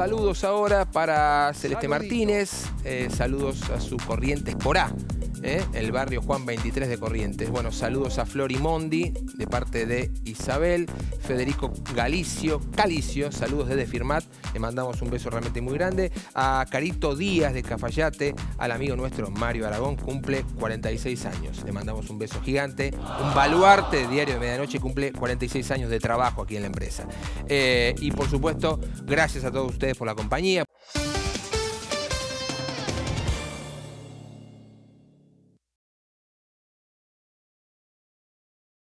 Saludos ahora para Celeste Martínez, eh, saludos a su Corrientes por A, ¿eh? el barrio Juan 23 de Corrientes. Bueno, saludos a Flori Mondi de parte de Isabel, Federico Galicio, Calicio, saludos desde Firmat, le mandamos un beso realmente muy grande. A Carito Díaz de Cafayate, al amigo nuestro Mario Aragón, cumple 46 años, le mandamos un beso gigante. Un baluarte de Diario de Medianoche cumple 46 años de trabajo aquí en la empresa. Eh, y por supuesto, gracias a todos por la compañía.